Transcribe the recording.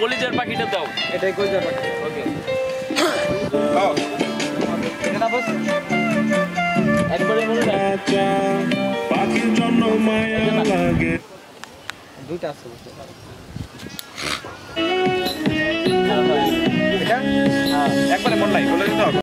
কলিজার পাখিটা দাও। এটাই কলিজার পাখি। ওকে। দাও। এটা বস। একবারে মনে রাখ পাখির জন্য মায়া লাগে। দুইটা আছে বুঝতে হ্যাঁ, হ্যাঁ। এটা? হ্যাঁ, একবারে মন নাই বলে দিতে হবে।